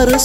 Para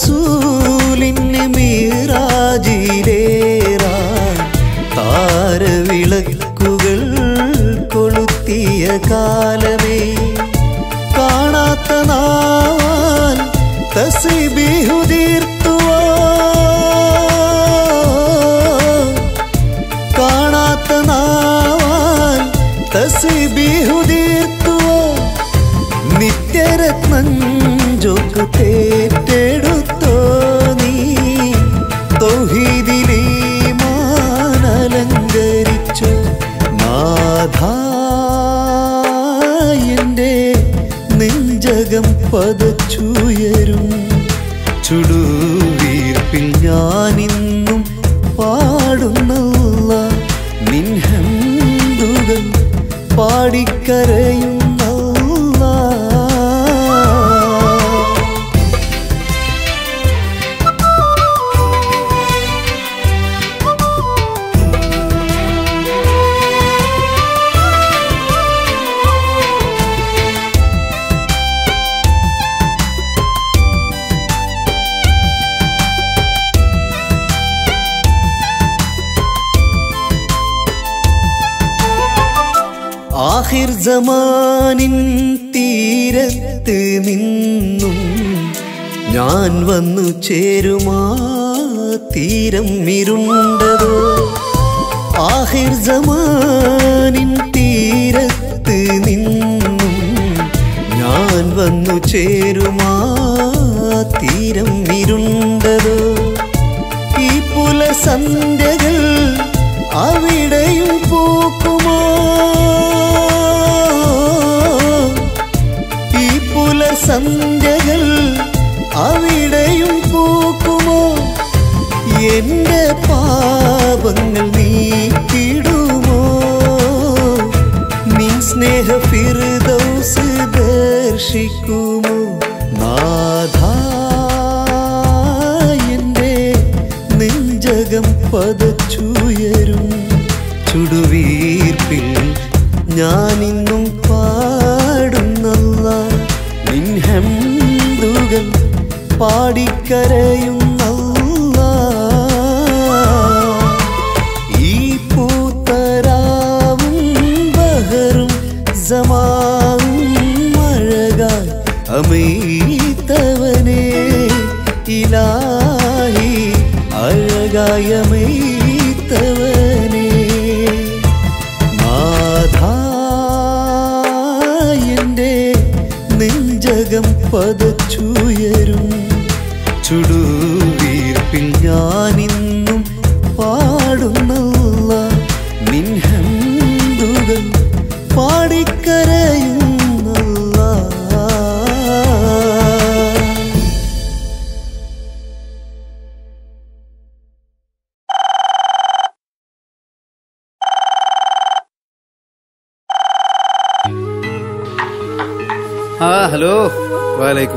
കരയും ഞാൻ വന്നു ചേരുമാ തീരം ഇരുണ്ടതോ? ആഹിർ സമാനിൻ തീരത്ത് നിന്നും ഞാൻ വന്നു ചേരുമാ തീരം ഇരുണ്ടതോ? ഈ പുല സന്ധ്യകൾ അവിടെയും പൂക്കുമോ. ഈ പുല പുലസന്ധ്യകൾ പാപങ്ങൾ നീക്കിടുമോ നീ സ്നേഹ ഫിർദൗസ് ദർശിക്കുമോ? നാഥ എന്റെ നെഞ്ചകം പതച്ചുയരും ചുടുവീർപ്പിൽ ഞാനിന്നും പാടുന്നല്ല. നിൻഹം പാടിക്കരയും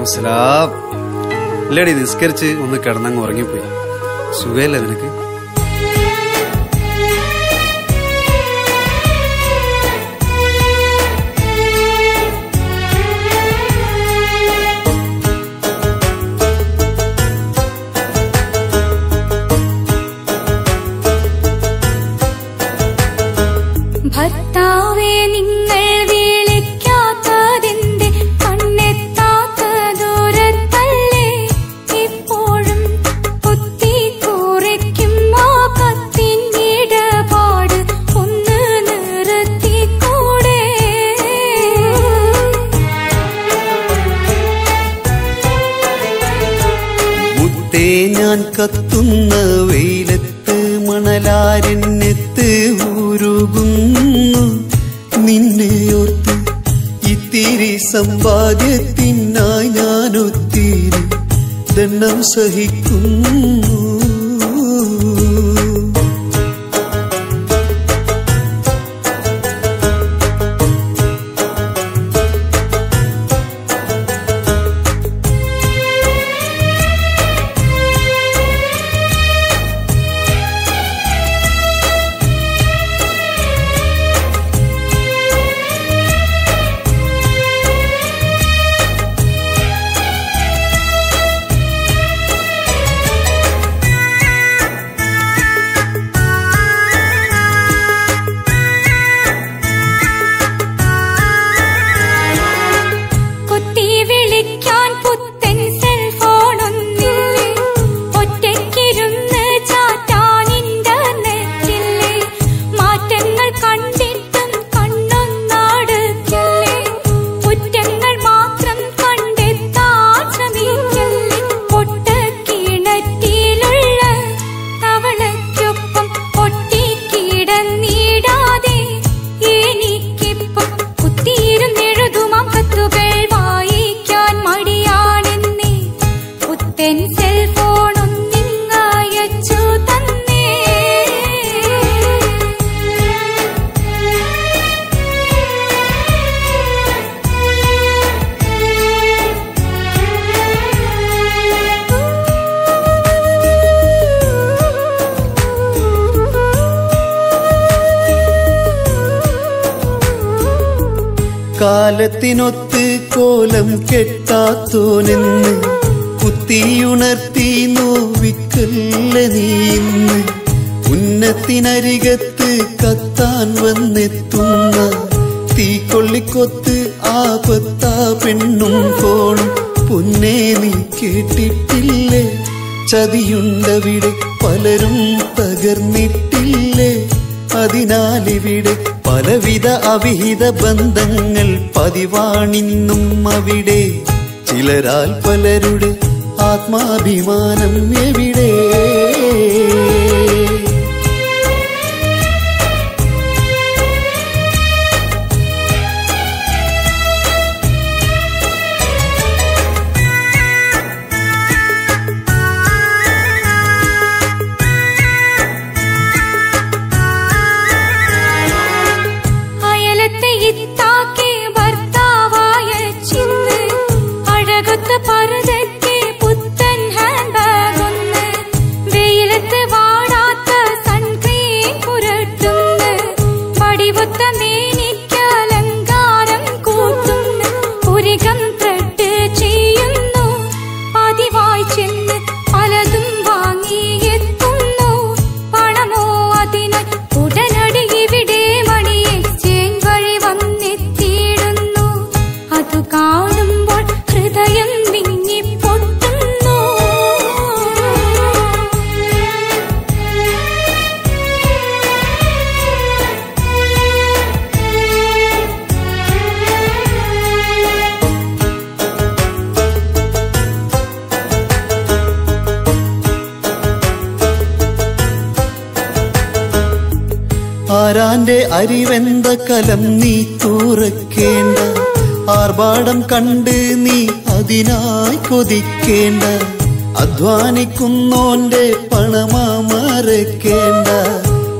വാലൈക്കും ഇല്ലടി നിസ്കരിച്ച് ഒന്ന് കിടന്നങ്ങ് ഉറങ്ങിപ്പോയി. സുഖയല്ലേ നിനക്ക്? ഞാൻ കത്തുന്ന വെയിലത്ത് മണലാരെന്നെത്ത് ഊരുകുന്നു നിന്നെയോർത്ത് ഇത്തിരി സമ്പാദ്യത്തിനായി ഞാൻ ഒത്തിരി ദണ്ണം സഹിക്കുന്നു. കാലത്തിനൊത്ത് കോലം കെട്ടാത്തോനെന്ന് കുത്തിയുണർത്തി നോവിക്കല്ല നീന്ന് ഉന്നത്തിനരികത്ത് കത്താൻ വന്നെത്തുന്ന തീക്കൊള്ളിക്കൊത്ത് ആപത്താ പെണ്ണും കോണും പൊന്നേ നീ കേട്ടിട്ടില്ലേ? ചതിയുണ്ടവിടെ പലരും തകർന്നിട്ടില്ലേ അതിനാലിവിടെ പലവിധ അവിഹിത ബന്ധങ്ങൾ പതിവാണിന്നും അവിടെ. ചിലരാൽ പലരുടെ ആത്മാഭിമാനം എവിടെ? 天 അരിവെന്ത കലം നീ തുറക്കേണ്ട. ആർഭാടം കണ്ട് നീ അതിനായി കൊതിക്കേണ്ട. അധ്വാനിക്കുന്നോന്റെ പണമാ മറക്കേണ്ട.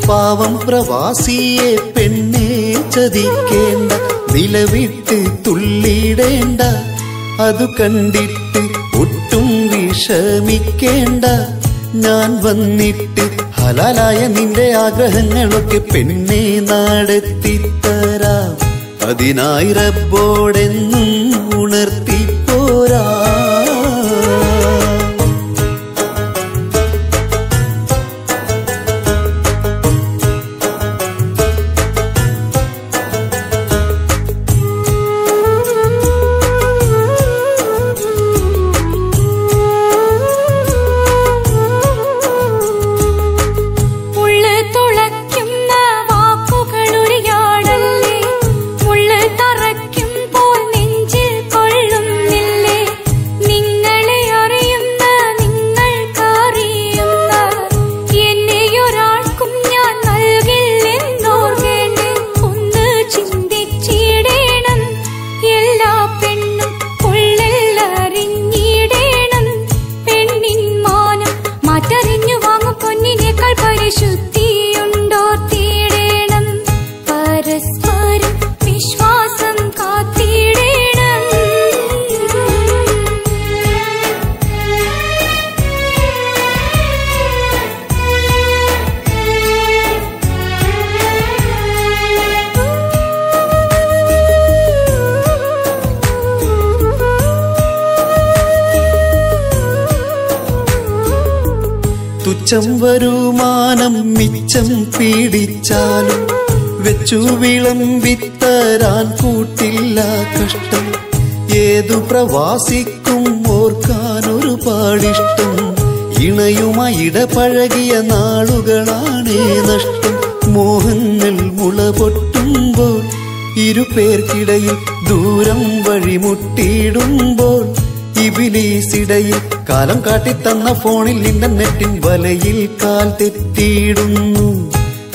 പാവം പ്രവാസിയെ പെണ്ണെ ചതിക്കേണ്ട. നിലവിട്ട് തുള്ളിയിടേണ്ട. അതു കണ്ടിട്ട് ഒട്ടും വിഷമിക്കേണ്ട. ഞാൻ വന്നിട്ട് ഹലാലായ നിന്റെ ആഗ്രഹങ്ങളൊക്കെ പെണ്ണെ നടത്തിത്തരാം. അതിനായി ഉണർത്തിപ്പോരാ ഏതു പ്രവാസിക്കും ഓർക്കാൻ ഒരുപാടിഷ്ടം ഇണയുമായി ഇടപഴകിയ നാളുകളാണേ നഷ്ടം. മോഹങ്ങൾ മുള പൊട്ടുമ്പോൾ ഇരുപേർക്കിടയിൽ ദൂരം വഴിമുട്ടിയിടുമ്പോൾ ഇബിലീസിടയിൽ കാലം കാട്ടിത്തന്ന ഫോണിൽ ഇന്റർനെറ്റിൻ വലയിൽ കാൽ തെറ്റിയിടുന്നു.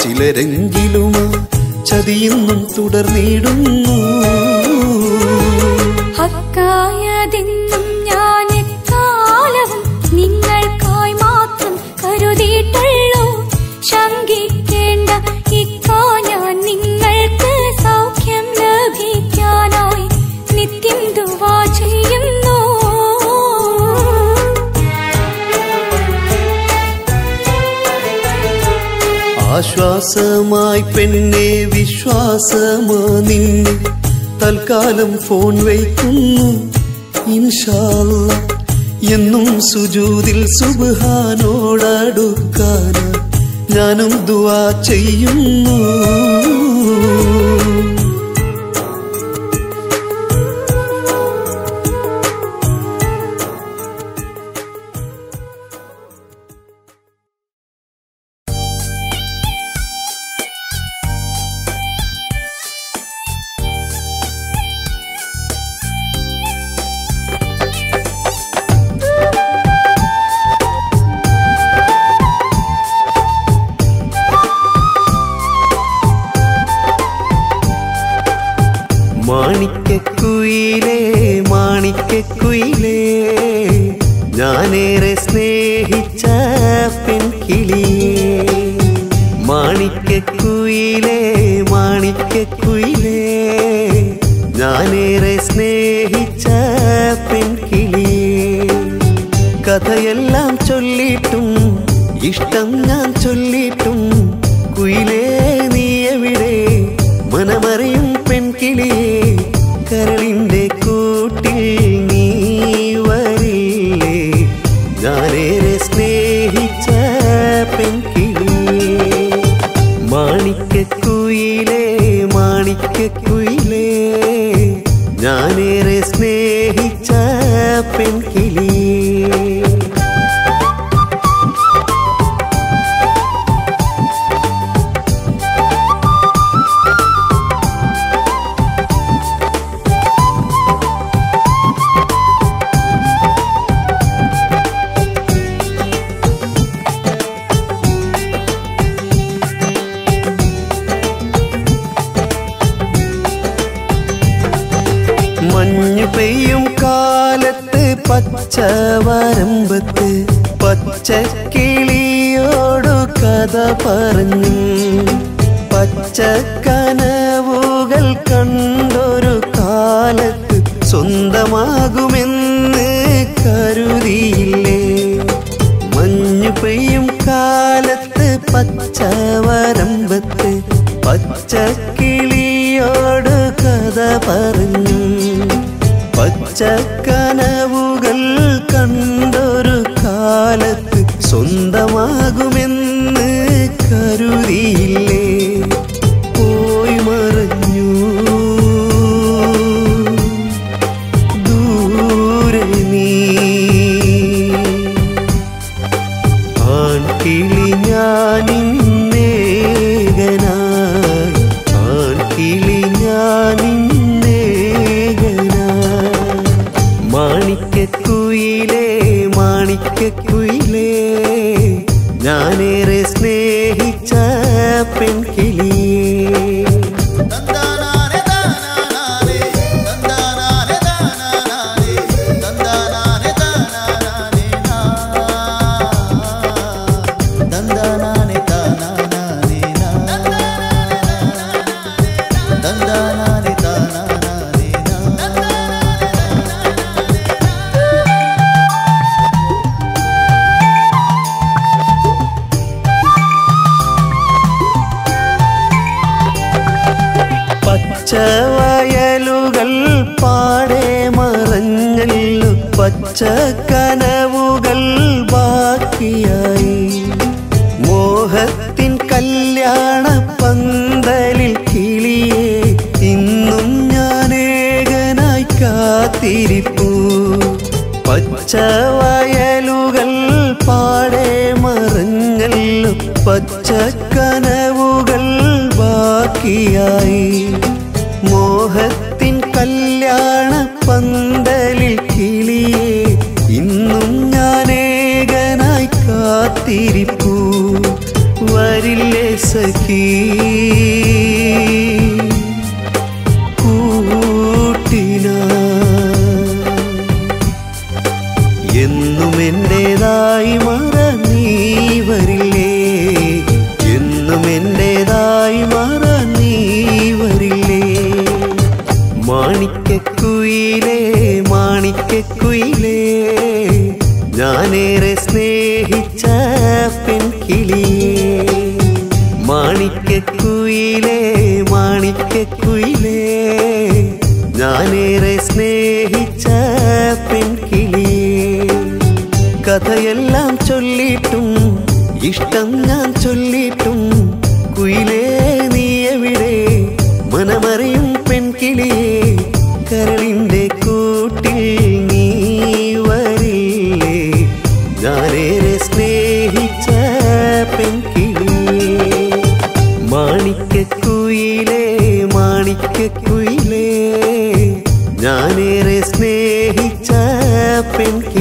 ചിലരെങ്കിലും ചതിയെന്നും തുടർന്നിടുന്നു. ഹക്കായതെന്നും ആശ്വാസമായി പെണ്ണെ വിശ്വാസമാ നിന്നെ തൽക്കാലം ഫോൺ വയ്ക്കുന്നു. ഇൻഷാല്ല എന്നും സുജൂതിൽ സുബാനോടടുക്കാന ഞാനും ദുവാ ചെയ്യുന്നു. ഞാനേറെ സ്നേഹിച്ച പെൺകിളിയേ മാണിക്കക്കുയിലേ മാണിക്കക്കുയിലേ ഞാനേറെ സ്നേഹിച്ച പെൺകിളിയേ. കഥയെല്ലാം ചൊല്ലിട്ടും ഇഷ്ടം ഞാൻ ചൊല്ലിട്ടും കുയിലേ പച്ചവയലുകൾ പാടെ മറിഞ്ഞല്ലു പച്ചക്കനവുകൾ ബാക്കിയായി. മോഹത്തിൻ കല്യാണ പന്തലിൽ കിളിയെ ഇന്നും ഞാനേകനായി കാത്തിരിപ്പൂ. വരില്ലേ സഖീ? ഇഷ്ടം ഞാൻ ചൊല്ലിട്ടും കുയിലേ നീ എവിടെ മനമറിയും പെൺകിളിയെ കരളിന്റെ കൂട്ടിൽ നീ വരില്ലേ? ഞാനേറെ സ്നേഹിച്ച പെൺകിളിയെ മാണിക്കക്കുയിലേ മാണിക്കക്കുയിലേ ഞാനേറെ സ്നേഹിച്ച പെൺകിളി.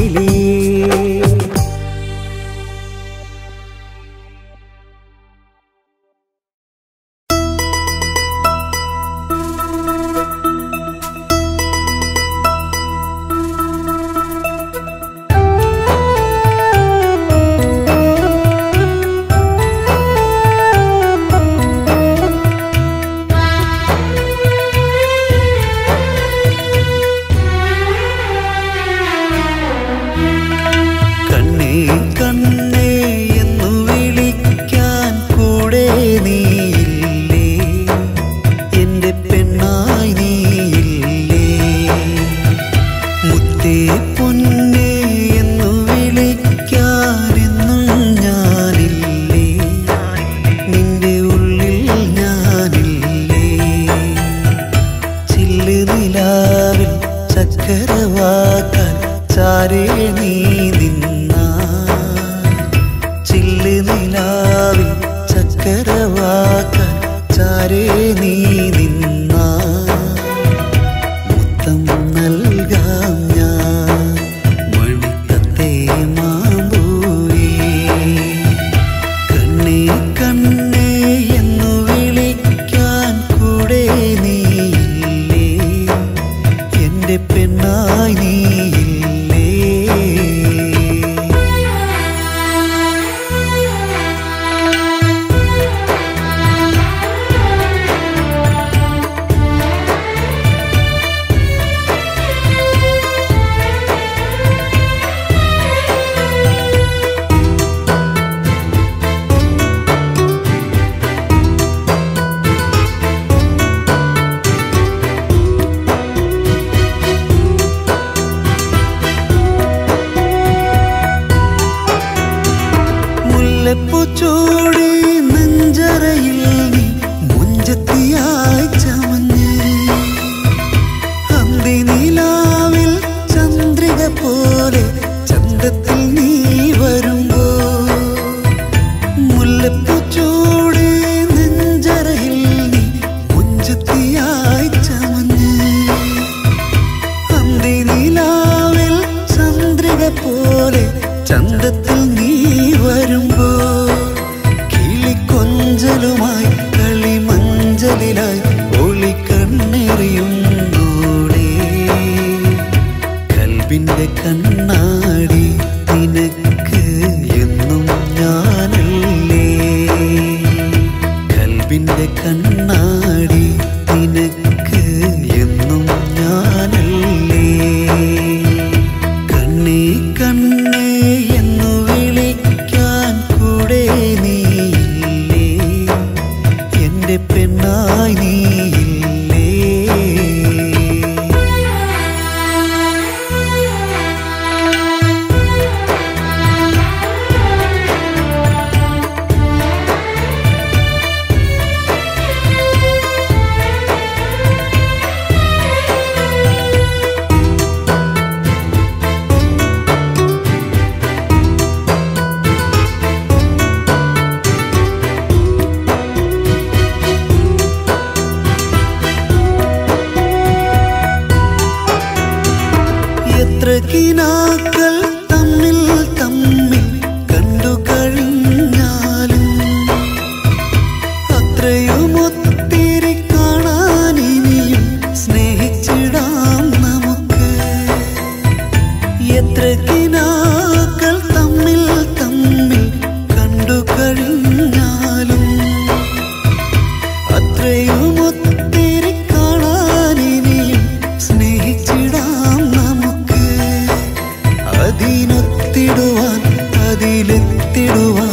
മുൻപിലെത്തിടുവാൻ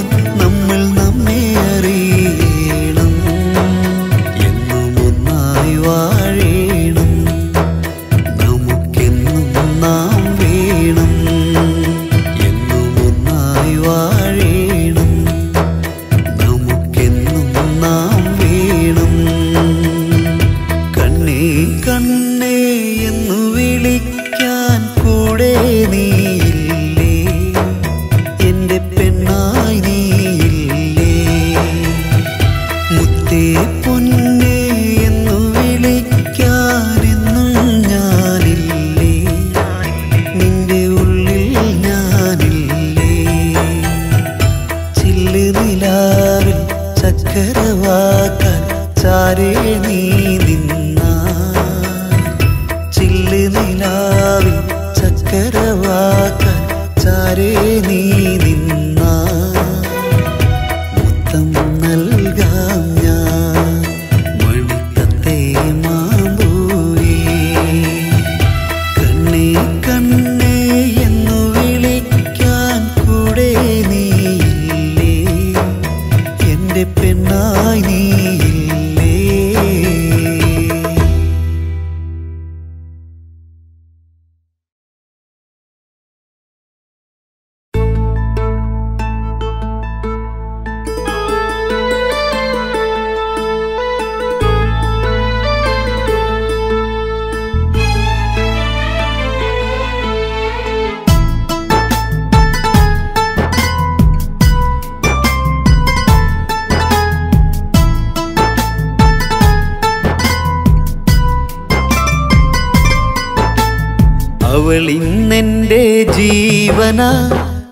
അവളിന്നെന്റെ ജീവന.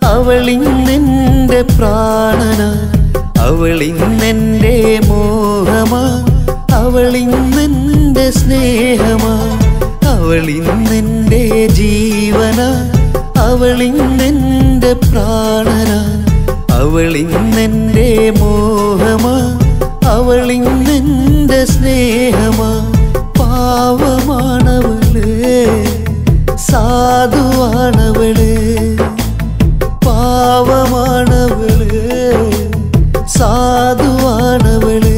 അവളിന്നെന്റെ പ്രാണന. അവളിന്നെന്റെ മോഹമാ. അവളിന്നെന്റെ സ്നേഹമാ. അവളിന്നെന്റെ ജീവന. അവളിന്നെന്റെ പ്രാണന. അവളിന്നെന്റെ മോഹമാ. അവളിന്നെന്റെ സ്നേഹമാ. പാവമാണവളേ. சாதுவானவளே பாவமானவளே சாதுவானவளே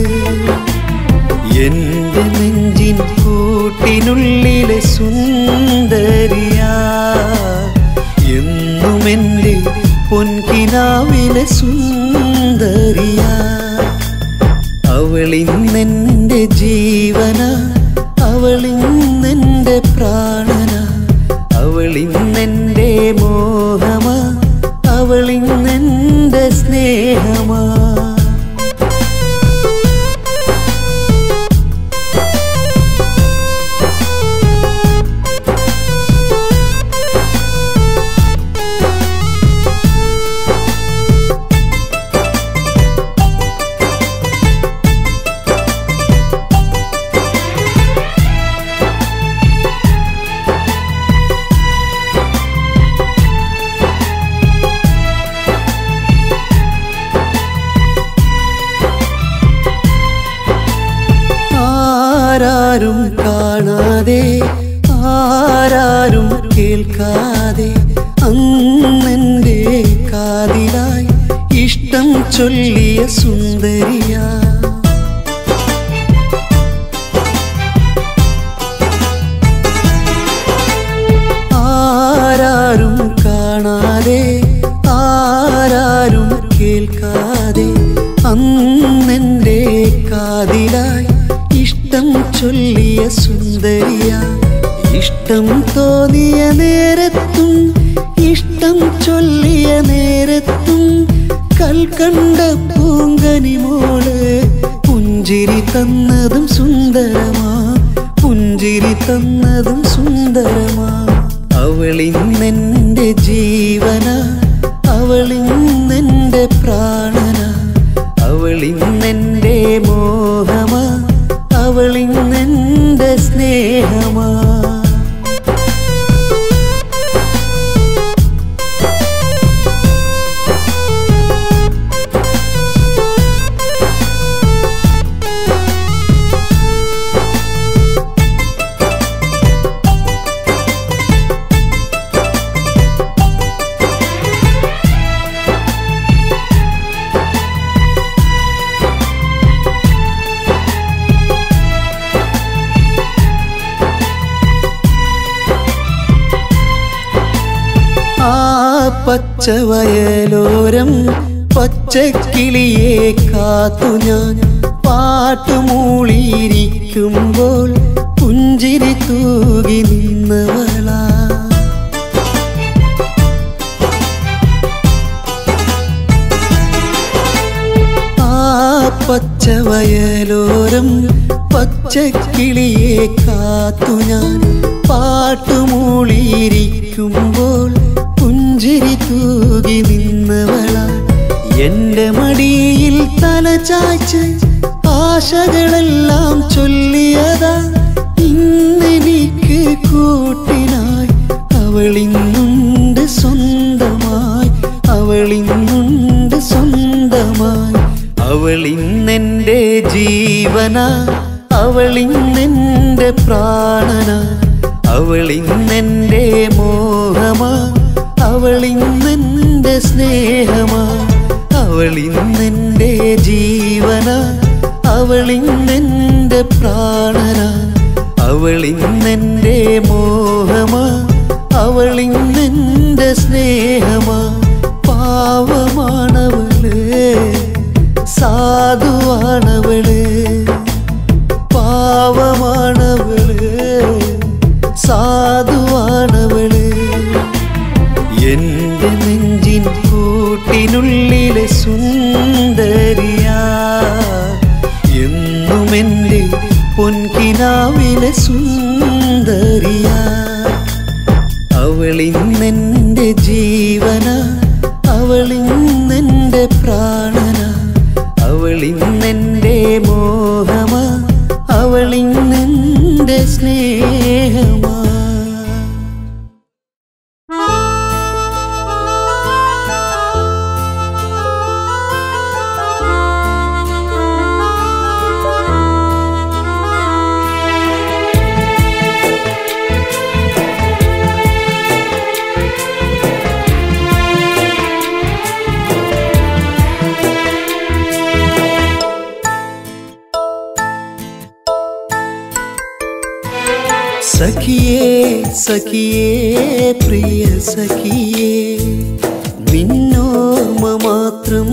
എൻ്റെ നെഞ്ചിൻ കൂട്ടിനുള്ളിലെ സുന്ദരിയാ എന്നും എൻ്റെ പൊൻകിനാവിലെ സുന്ദ तू അവളിന്നെന്റെ ജീവന അവളിന്നെന്റെ പ്രാണന അവളിന്നെന്റെ മോഹമാ അവളിന്നെന്റെ സ്നേഹമാ അവളിന്നെന്റെ ജീവന അവളിന്നെന്റെ പ്രാണന അവളിന്നെന്റെ മോഹമാ അവളിന്നെന്റെ സ്നേഹമാ പാവമാണവളേ. சாதுவானவளே பாவமானவளே சாதுவானவளே. എൻ്റെ നെഞ്ചിൻ കൂട്ടിനുള്ളിലെ സുന്ദ സഖിയേ സഖിയേ പ്രിയ സഖിയേ നിന്നോർമ്മ മാത്രം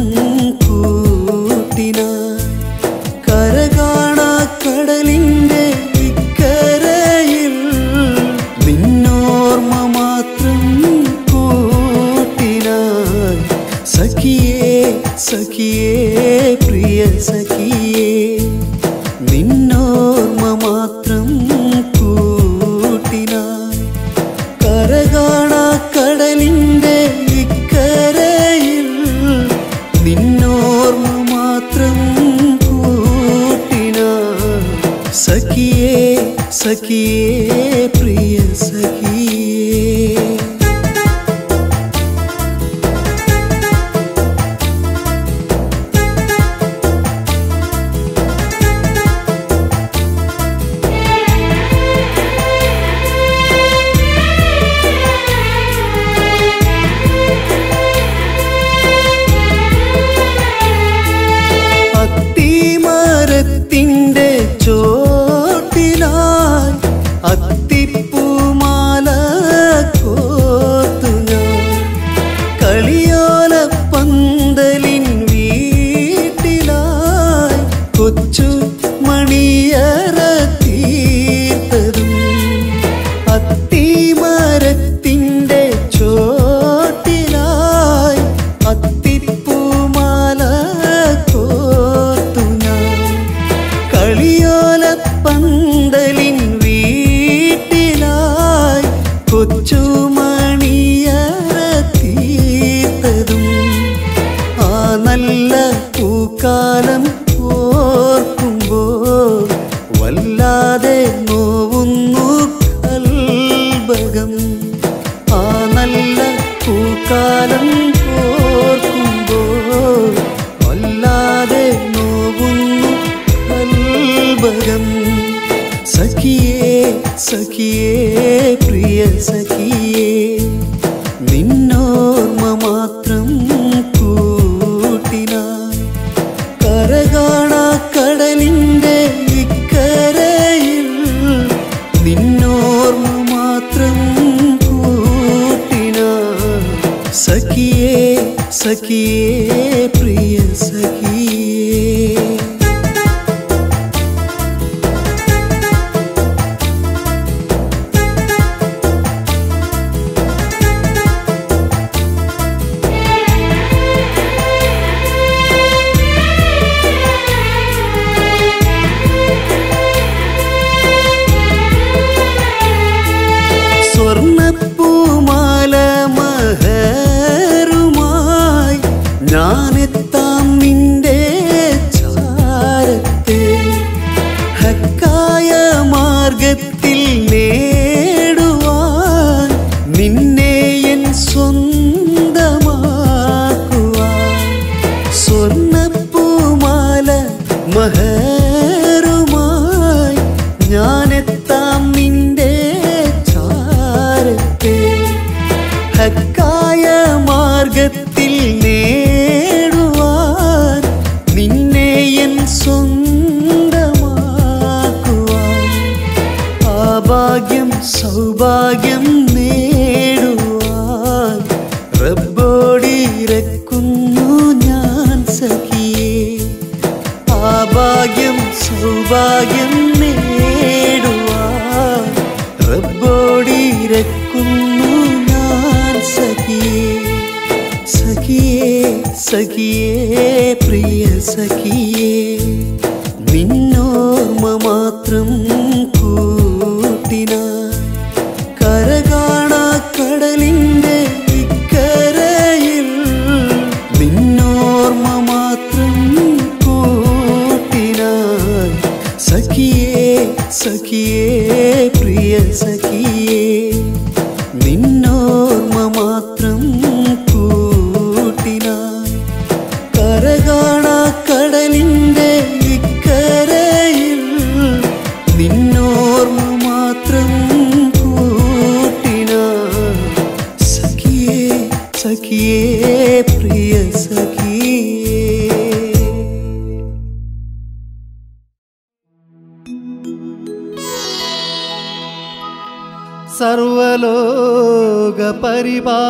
परिवार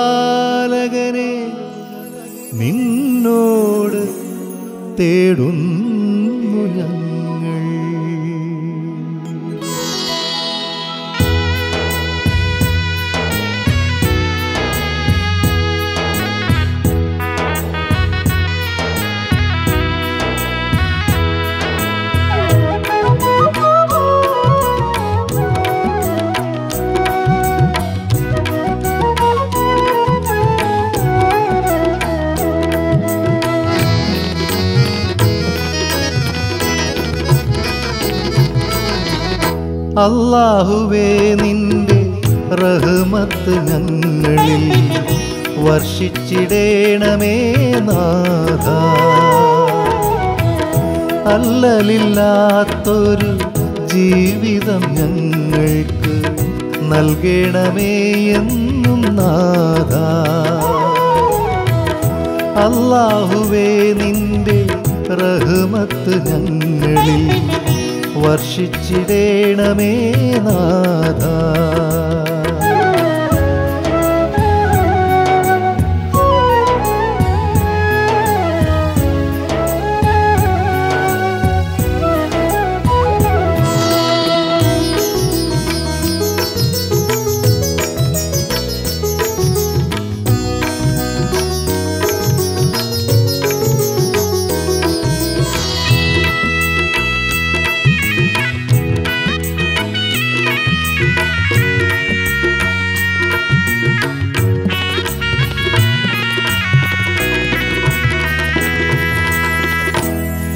വർഷിച്ചിടേണമേ നാഥ. അല്ലലില്ലാത്തൊരു ജീവിതം ഞങ്ങൾക്ക് നൽകണമേ എന്നും നാഥ. അല്ലാഹുവേ നിന്റെ റഹ്മത്ത് ഞങ്ങളിൽ വർഷിച്ചിടേണമേ നാഥ.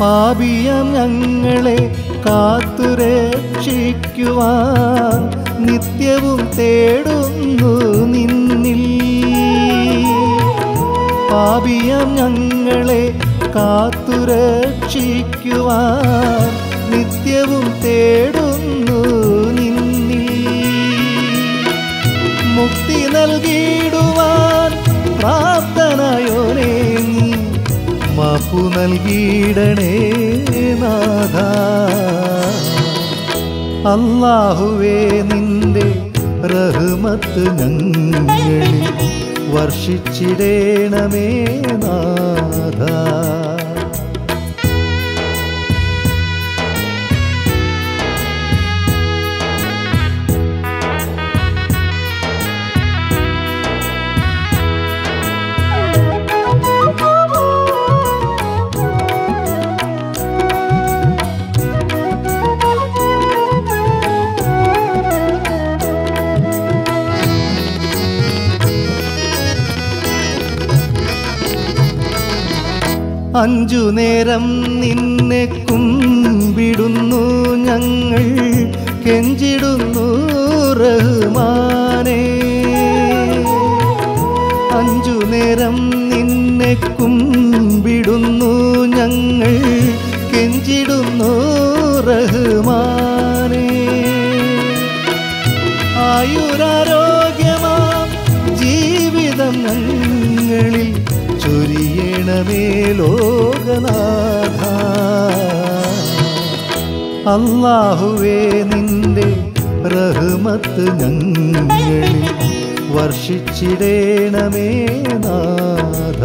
പാപിയം ഞങ്ങളെ കാത്തുരക്ഷിക്കുവാൻ നിത്യവും തേടുന്നു നിന്നിൽ. പാപിയം ഞങ്ങളെ കാത്തുരക്ഷിക്കുവാൻ നിത്യവും തേടുന്നു മാപ്പു നൽകിയിടണേ നാഥ. അല്ലാഹുവേ നിന്റെ റഹ്മത്ത് ഞങ്ങളിൽ വർഷിച്ചിടേണമേ നാഥ. അഞ്ചു നേരം നിന്നെ കുമ്പിടുന്നു ഞങ്ങൾ കെഞ്ചിടുന്നു റഹ്മാനേ. അഞ്ചു നേരം നിന്നെ കുമ്പിടുന്നു ഞങ്ങൾ ചൊരിയണമേ ലോകനാഥ. അല്ലാഹുവേ നിന്റെ റഹ്മത്ത് ഞങ്ങളിൽ വർഷിച്ചിടേണമേ നാഥ.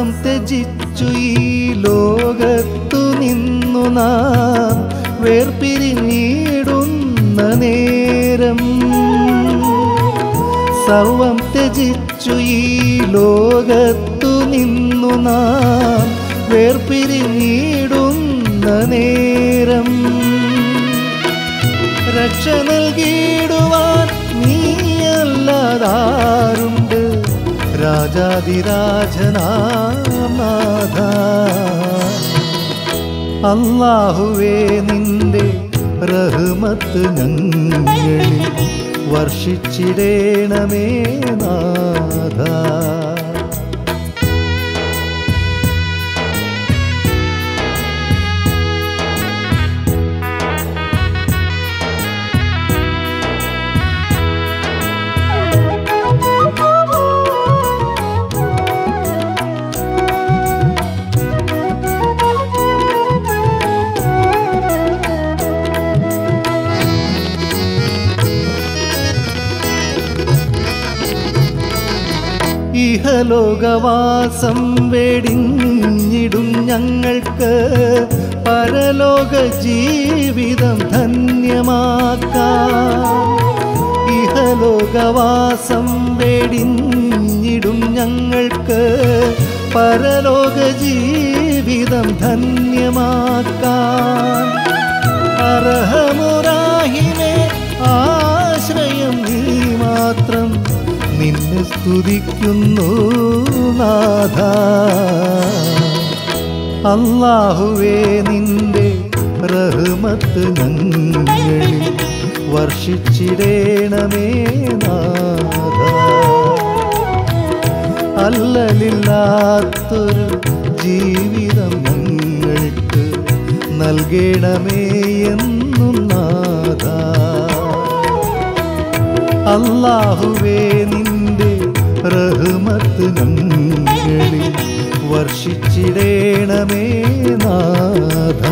സർവം ത്യജിച്ചു ഈ ലോകത്തു നിന്നു നാം വേർപിരിഞ്ഞിടുന്ന നേരം. സർവം ത്യജിച്ചു ഈ ലോകത്തു നിന്നു നാം വേർപിരിഞ്ഞിടുന്ന നേരം. രക്ഷ നൽകിയിടുവാൻ നീയല്ലാതാരുണ്ട് രാജാതിരാജനാഥ. അല്ലാഹുവേ നിന്റെ റഹ്മത്ത് ഞങ്ങളിൽ വർഷിച്ചിടേണമേ നാഥ. ഇഹലോകവാസം വെടിഞ്ഞിടും ഞങ്ങൾക്ക്. പരലോക ജീവിതം ധന്യമാക്കാം. ഇഹലോകവാസം വെടിഞ്ഞിടും ഞങ്ങൾക്ക്. പരലോക ജീവിതം ധന്യമാക്കാം. അർഹമുറാഹിമേ നിന്നെ സ്തുതിക്കുന്നു നാഥ. അല്ലാഹുവേ നിന്റെ റഹ്മത്ത് ഞങ്ങളിൽ വർഷിച്ചിടേണമേ നാഥ. അല്ലലില്ലാത്തൊരു ജീവിതം ഞങ്ങൾക്ക് നൽകണമേ എന്നും നാഥ. അല്ലാഹുവേ നിന്റെ റഹ്മത്ത് ഞങ്ങളിൽ വർഷിച്ചിടേണമേ നാഥ.